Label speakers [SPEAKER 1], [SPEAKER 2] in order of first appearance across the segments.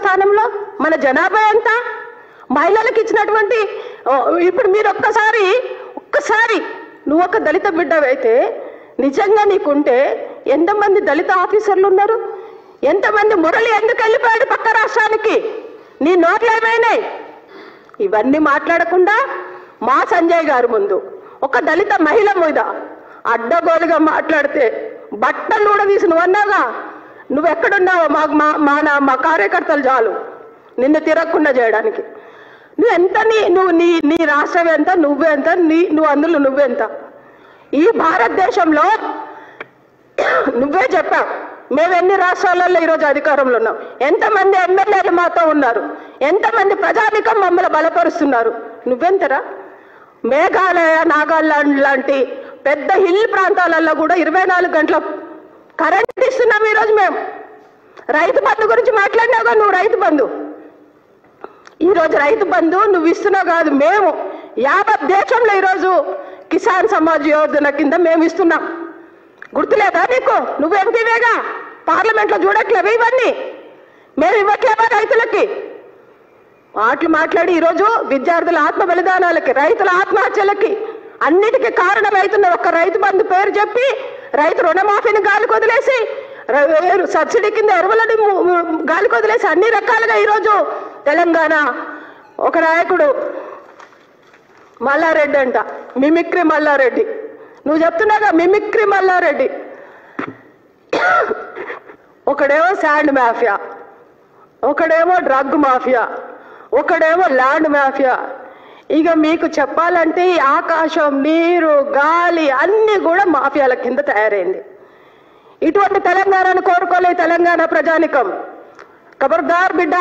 [SPEAKER 1] స్థానంలో మన జనాభా ఎంత? మహిళలకు ఇచ్చినటువంటి ఇప్పుడు మీరు ఒక్కసారి ఒక్కసారి నువ్వు ఒక దళిత బిడ్డవైతే నిజంగా నీకుంటే ఎంతమంది దళిత ఆఫీసర్లు ఉన్నారు? ఎంతమంది మురళి ఎందుకు వెళ్ళిపోయాడు పక్క రాష్ట్రానికి? నీ నోట్లు ఏమైనాయి? ఇవన్నీ మాట్లాడకుండా మా సంజయ్ గారు ముందు ఒక దళిత మహిళ మీద అడ్డగోలుగా మాట్లాడితే బట్టలు కూడా తీసి నువ్వు నువ్వు ఎక్కడున్నావో మాకు మా మా నా- మా కార్యకర్తలు చాలు. నిన్ను తిరగకుండా చేయడానికి. నువ్వు ఎంత నీ నువ్వు నీ నీ రాష్ట్రం ఎంత నువ్వెంత నీ నువ్వు అందులో నువ్వెంత ఈ భారతదేశంలో నువ్వే చెప్పావు మేము ఎన్ని రాష్ట్రాలలో ఈరోజు అధికారంలో ఉన్నాం. ఎంతమంది ఎమ్మెల్యేలు మాతో ఉన్నారు? ఎంతమంది ప్రజానికం మమ్మల్ని బలపరుస్తున్నారు? నువ్వెంతరా? మేఘాలయ నాగాలాండ్ లాంటి పెద్ద హిల్ ప్రాంతాలలో కూడా ఇరవై నాలుగు గంటల కరెంట్ ఇస్తున్నాం ఈరోజు మేము రైతు బంధు గురించి మాట్లాడినావుగా నువ్వు రైతు బంధు. ఈరోజు రైతు బంధు నువ్వు ఇస్తున్నావు కాదు మేము యావత్ దేశంలో ఈరోజు కిసాన్ సమాజ్ యోజన కింద మేము ఇస్తున్నాం. గుర్తులేదా నీకు? నువ్వు ఎంపీవేగా? పార్లమెంట్లో చూడట్లేవే ఇవన్నీ? మేము ఇవ్వట్లేవా రైతులకి? మాటలు మాట్లాడి ఈరోజు విద్యార్థుల ఆత్మ బలిదానాలకి రైతుల ఆత్మహత్యలకి అన్నిటికీ కారణమవుతున్న ఒక రైతు బంధు పేరు చెప్పి రైతు రుణమాఫీని గాలికి వదిలేసి సబ్సిడీ కింద ఎరువులని గాలి కొదిలేసి గాలికి వదిలేసి అన్ని రకాలుగా ఈరోజు తెలంగాణ ఒక నాయకుడు మల్లారెడ్డి అంట. మిమిక్రీ మల్లారెడ్డి. నువ్వు చెప్తున్నాగా మిమిక్రీ మల్లారెడ్డి. ఒకడేమో శాండ్ మాఫియా. ఒకడేమో డ్రగ్ మాఫియా. ఒకడేమో ల్యాండ్ మాఫియా. ఇక మీకు చెప్పాలంటే ఈ ఆకాశం నీరు గాలి అన్నీ కూడా మాఫియాల కింద తయారైంది. ఇటువంటి తెలంగాణను కోరుకోలే తెలంగాణ ప్రజానికం. ఖబర్దార్ బిడ్డ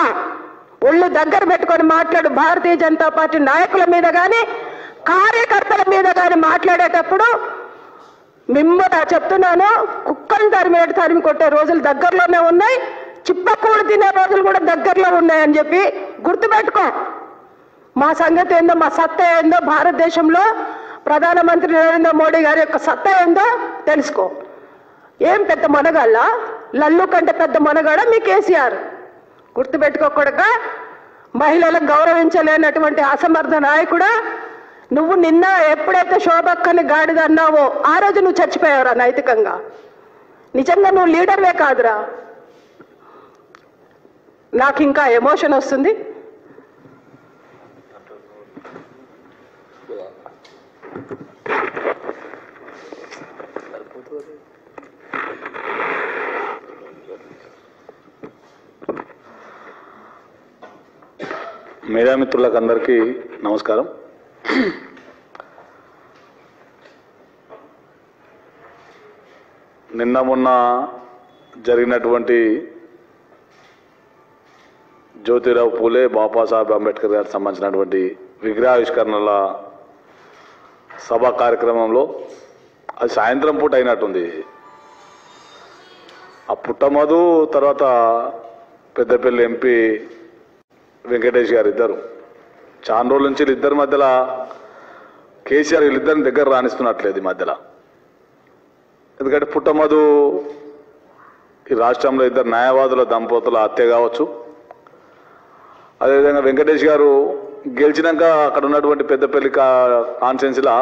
[SPEAKER 1] ఒళ్ళు దగ్గర పెట్టుకొని మాట్లాడు. భారతీయ జనతా పార్టీ నాయకుల మీద కానీ కార్యకర్తల మీద కానీ మాట్లాడేటప్పుడు మిమ్మల్ని చెప్తున్నాను కుక్కలు తరిమేటి తరిమి కొట్టే రోజులు దగ్గరలోనే ఉన్నాయి. చిప్పకూడు తినే రోజులు కూడా దగ్గరలో ఉన్నాయని చెప్పి గుర్తుపెట్టుకో. మా సంగతి ఏందో మా సత్తా ఏందో భారతదేశంలో ప్రధానమంత్రి నరేంద్ర మోడీ గారి యొక్క సత్తా ఏందో తెలుసుకో. ఏం పెద్ద మనగాళ్ళ? లల్లు కంటే పెద్ద మనగాడ మీ కేసీఆర్? గుర్తుపెట్టుకోకూడక మహిళలకు గౌరవించలేనటువంటి అసమర్థ నాయకుడా నువ్వు నిన్న ఎప్పుడైతే శోభక్కని గాడిద అన్నావో ఆ రోజు నువ్వు చచ్చిపోయావురా నైతికంగా. నిజంగా నువ్వు లీడర్వే కాదురా. నాకు ఇంకా ఎమోషన్ వస్తుంది.
[SPEAKER 2] మీడియా మిత్రులకు అందరికీ నమస్కారం. నిన్న మొన్న జరిగినటువంటి జ్యోతిరావు పూలే బాబాసాహెబ్ అంబేద్కర్ గారికి సంబంధించినటువంటి విగ్రహావిష్కరణల సభ కార్యక్రమంలో అది సాయంత్రం పూట అయినట్టుంది. ఆ పుట్టమధు తర్వాత పెద్దపల్లి ఎంపీ వెంకటేష్ గారు ఇద్దరు. చాలా రోజుల నుంచి వీళ్ళిద్దరి మధ్యలో కేసీఆర్ వీళ్ళిద్దరిని దగ్గర రాణిస్తున్నట్లేదు ఈ మధ్యలో. ఎందుకంటే పుట్టమధు ఈ రాష్ట్రంలో ఇద్దరు న్యాయవాదుల దంపతుల హత్య కావచ్చు. అదేవిధంగా వెంకటేష్ గారు గెలిచినాక అక్కడ ఉన్నటువంటి పెద్దపల్లి కా కాన్స్టిట్యున్సీలో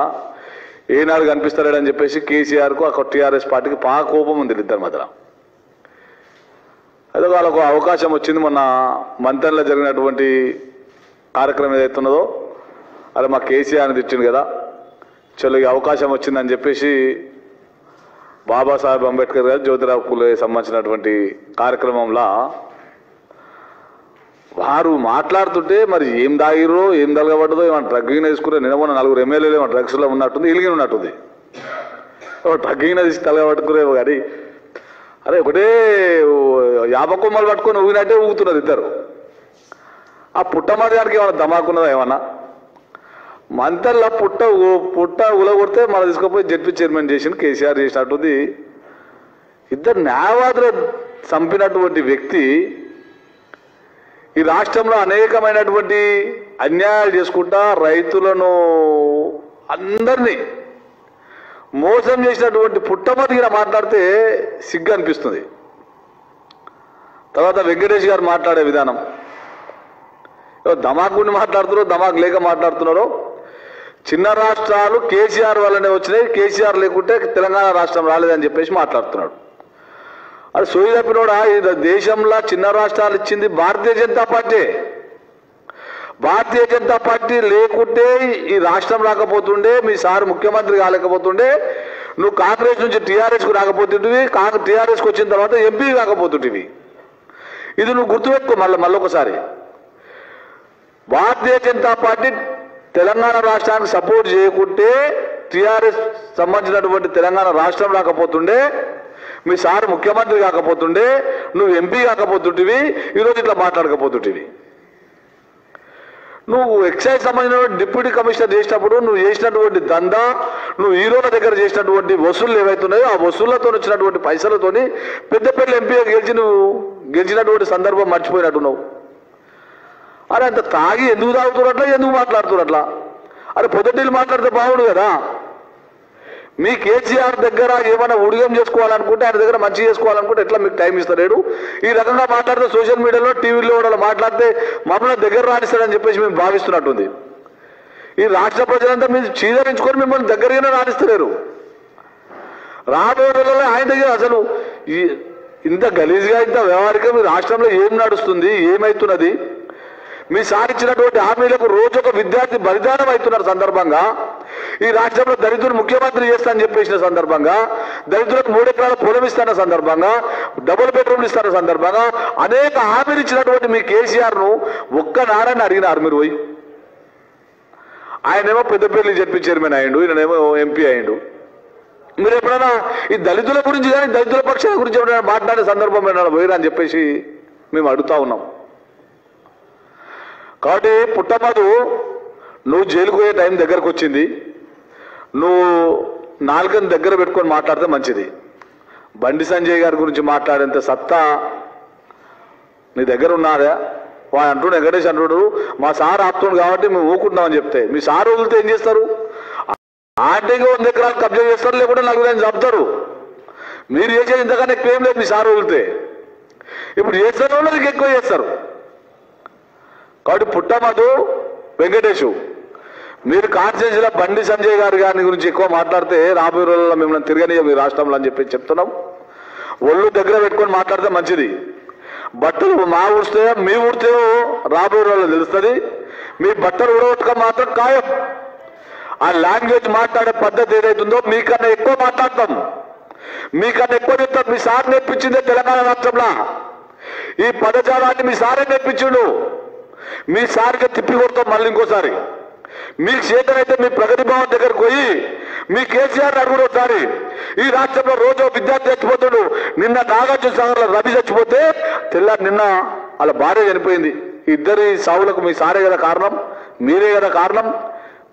[SPEAKER 2] ఏనాడు కనిపిస్తాడని చెప్పేసి కేసీఆర్కు అక్కడ టీఆర్ఎస్ పార్టీకి బాగా కోపం ఉంది ఇద్దరు మధ్యలో. అదే వాళ్ళకు అవకాశం వచ్చింది మొన్న మంతన్లో జరిగినటువంటి కార్యక్రమం ఏదైతే ఉన్నదో అది మా కేసీఆర్ని తెచ్చింది కదా. చలో ఈ అవకాశం వచ్చిందని చెప్పేసి బాబాసాహెబ్ అంబేద్కర్ గారు జ్యోతిరావు పూలే సంబంధించినటువంటి కార్యక్రమంలో వారు మాట్లాడుతుంటే మరి ఏం దాగిరో ఏం దలగబడ్డదో ఏమన్నా డ్రగ్గింగ్ తీసుకునే నిన్న నలుగురు ఎమ్మెల్యేలు ఏమైనా డ్రగ్స్లో ఉన్నట్టుంది ఇలిగిన ఉన్నట్టుంది. డ్రగ్గింగ్ తీసి తలగబట్టుకునేవో కానీ అరే ఒకటే యాప కొమ్మలు పట్టుకొని ఊగినట్టే ఊగుతున్నారు ఇద్దరు. ఆ పుట్ట గారికి ఏమైనా దమాకున్నదా ఏమన్నా? మంతల్లా పుట్ట పుట్ట ఉలగొడితే మన తీసుకుపోయి జడ్పీ చైర్మన్ చేసిన కేసీఆర్ చేసినట్టుంది. ఇద్దరు న్యాయవాదులు చంపినటువంటి వ్యక్తి ఈ రాష్ట్రంలో అనేకమైనటువంటి అన్యాయాలు చేసుకుంటా రైతులను అందరినీ మోసం చేసినటువంటి పుట్టమతిగా మాట్లాడితే సిగ్గు అనిపిస్తుంది. తర్వాత వెంకటేష్ గారు మాట్లాడే విధానం. ఏవో ధమాకుని మాట్లాడుతున్నారో ధమాకు లేక మాట్లాడుతున్నారో. చిన్న రాష్ట్రాలు కేసీఆర్ వల్లనే వచ్చినాయి కేసీఆర్ లేకుంటే తెలంగాణ రాష్ట్రం రాలేదని చెప్పేసి మాట్లాడుతున్నాడు. అది సోయి తప్పినోడా? ఈ దేశంలో చిన్న రాష్ట్రాలు ఇచ్చింది భారతీయ జనతా పార్టీ. భారతీయ జనతా పార్టీ లేకుంటే ఈ రాష్ట్రం రాకపోతుండే మీ సార్ ముఖ్యమంత్రి కాలేకపోతుండే నువ్వు కాంగ్రెస్ నుంచి టీఆర్ఎస్కు రాకపోతుంటివి టీఆర్ఎస్కి వచ్చిన తర్వాత ఎంపీ కాకపోతుంటివి. ఇది నువ్వు గుర్తుపెట్టుకో మళ్ళీ మళ్ళొకసారి. భారతీయ జనతా పార్టీ తెలంగాణ రాష్ట్రానికి సపోర్ట్ చేయకుంటే టీఆర్ఎస్ సంబంధించినటువంటి తెలంగాణ రాష్ట్రం రాకపోతుండే మీ సార్ ముఖ్యమంత్రి కాకపోతుండే నువ్వు ఎంపీ కాకపోతుంటివి ఈరోజు ఇట్లా మాట్లాడకపోతుంటివి. నువ్వు ఎక్సైజ్ సంబంధించిన డిప్యూటీ కమిషనర్ చేసినప్పుడు నువ్వు చేసినటువంటి దందా నువ్వు హీరోల దగ్గర చేసినటువంటి వసూళ్ళు ఏవైతున్నాయో ఆ వసూళ్ళతో వచ్చినటువంటి పైసలతోని పెద్దపల్లి ఎంపీ గెలిచి నువ్వు గెలిచినటువంటి సందర్భం మర్చిపోయినట్టున్నావు. అరే అంత తాగి ఎందుకు తాగుతున్నట్లా ఎందుకు మాట్లాడుతున్నట్లా? అరే పొద్దుటిల్లు మాట్లాడితే బాగుండు కదా. మీ కేసీఆర్ దగ్గర ఏమైనా ఉడిగం చేసుకోవాలనుకుంటే ఆయన దగ్గర మంచి చేసుకోవాలనుకుంటే ఎట్లా మీకు టైం ఇస్తలేడు? ఈ రకంగా మాట్లాడితే సోషల్ మీడియాలో టీవీలో కూడా మాట్లాడితే మమ్మల్ని దగ్గర రాణిస్తాడని చెప్పేసి మేము భావిస్తున్నట్టుంది. ఈ రాష్ట్ర ప్రజలంతా మీరు చీదరించుకొని మిమ్మల్ని దగ్గరగానే రాణిస్తలేరు రాబోయే రోజుల్లో ఆయన దగ్గర అసలు ఈ ఇంత గలీజ్గా ఇంత వ్యవహారికం ఈ రాష్ట్రంలో ఏం నడుస్తుంది ఏమైతున్నది? మీ సాధించినటువంటి హామీలకు రోజు విద్యార్థి బలిదానం అవుతున్న సందర్భంగా ఈ రాష్ట్రంలో దళితులు ముఖ్యమంత్రి చేస్తానని చెప్పేసిన సందర్భంగా దళితులకు మూడెకరాల పొలం ఇస్తున్న సందర్భంగా డబుల్ బెడ్రూమ్లు ఇస్తున్న సందర్భంగా అనేక హామీలు ఇచ్చినటువంటి మీ కేసీఆర్ను ఒక్క నారాయణ అడిగినారు మీరు పోయి. ఆయనేమో పెద్దపల్లి జడ్పీ చైర్మన్ అయ్యిండు ఈయనేమో ఎంపీ అయ్యిండు. మీరు ఎప్పుడైనా ఈ దళితుల గురించి కానీ దళితుల పక్షాల గురించి ఎప్పుడైనా మాట్లాడే సందర్భం ఏమైనా పోయిరా అని చెప్పేసి మేము అడుగుతా ఉన్నాం. కాబట్టి పుట్టమధు నువ్వు జైలుకు పోయే టైం దగ్గరకు వచ్చింది నువ్వు నాలుగని దగ్గర పెట్టుకొని మాట్లాడితే మంచిది. బండి సంజయ్ గారి గురించి మాట్లాడేంత సత్తా నీ దగ్గర ఉన్నారా వాడు అంటుండు వెంకటేష్ అంటుడు మా సార్ ఆపుతుండు కాబట్టి మేము ఊకుంటున్నామని చెప్తే. మీ సార్ వదిలితే ఏం చేస్తారు? ఆర్టీగా వంద ఎకరాలు కబ్జా చేస్తారు లేకుంటే నాకు ఆయన చంపుతారు. మీరు చేసేది ఇంతకన్నా ఎక్కువ ఏం లేదు మీ సార్ వదిలితే. ఇప్పుడు చేస్తున్న వాళ్ళకి ఎక్కువ చేస్తారు. కాబట్టి పుట్టమధు వెంకటేశు మీరు కాన్స్టిట్యూన్సీలో బండి సంజయ్ గారి గారి గురించి ఎక్కువ మాట్లాడితే రాబోయే రోజుల్లో మిమ్మల్ని తిరగనియ మీ రాష్ట్రంలో అని చెప్పి చెప్తున్నాం. ఒళ్ళు దగ్గర పెట్టుకొని మాట్లాడితే మంచిది. బట్టలు మా ఊడితే మీ ఊడితే రాబోయే రోజుల్లో తెలుస్తుంది. మీ బట్టలు ఊడగొట్టుక మాత్రం ఖాయం. ఆ లాంగ్వేజ్ మాట్లాడే పద్ధతి ఏదైతుందో మీకన్నా ఎక్కువ మాట్లాడతాం. మీకన్నా ఎక్కువ చెప్తాం. మీ సార్ నేర్పించిందే తెలంగాణ రాష్ట్రంలో. ఈ పదజాలాన్ని మీ సారే నేర్పించిండు. మీ సార్కి తిప్పి కొడతాం మళ్ళీ ఇంకోసారి. మీకు చేతనైతే మీ ప్రగతి భవన్ దగ్గరకు పోయి మీ కేసీఆర్ అడుగుడు ఒకసారి ఈ రాష్ట్రంలో రోజు విద్యార్థి చచ్చిపోతాడు. నిన్న నాగార్జున సాగర్లో రవి చచ్చిపోతే తెల్లారి నిన్న వాళ్ళ భార్య చనిపోయింది. ఇద్దరి సావులకు మీ సారే కదా కారణం మీరే కదా కారణం.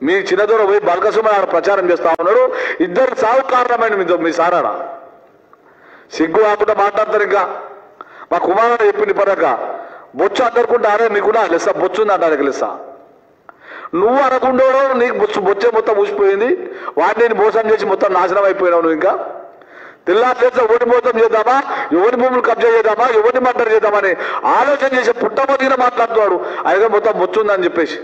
[SPEAKER 2] మీ చిన్నదూరం పోయి బల్కసుమ ప్రచారం చేస్తా ఉన్నాడు ఇద్దరు సావు కారణమైన మీతో మీ సారాడా. సిగ్గు కాకుండా మాట్లాడతారు ఇంకా. మా కుమారుడు చెప్పింది పడక బొచ్చు అందరుకుంటే అరే కూడా లెస్స బొచ్చు ఉంది అంటారు లెస్స. నువ్వు అనకుండా నీకు బొచ్చు బొచ్చే మొత్తం ఊసిపోయింది. వాడిని నేను మోసం చేసి మొత్తం నాశనం అయిపోయినావు నువ్వు ఇంకా. తెల్లా చేస్తే ఓటి మోసం చేద్దామా? ఎవరి భూములు కబ్జా చేద్దామా? ఎవరిని మర్డర్ చేద్దామని ఆలోచన చేసి పుట్టమొదిగిన మాట్లాడుతున్నాడు. అయితే మొత్తం బొచ్చుందని చెప్పేసి.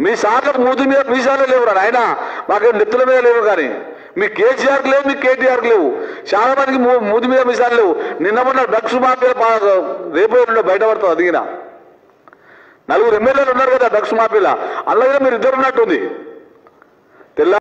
[SPEAKER 2] మీ సార్లు మూతి మీద మీ సార్లు లేవు రా ఆయన మాకేం నెత్తుల మీద లేవు కానీ. మీ కేసీఆర్కి లేవు మీ కేటీఆర్కి లేవు. చాలా మందికి మూ- మూతి మీద మీ సార్లు లేవు. నిన్న మొన్న డ్రగ్స్ మాఫియా రేపు ఎల్లుండో బయటపడుతుంది నలుగురు ఎమ్మెల్యేలు ఉన్నారు కదా డ్రగ్స్ మాఫియా అందులో మీరు ఇద్దరు ఉన్నట్టుంది.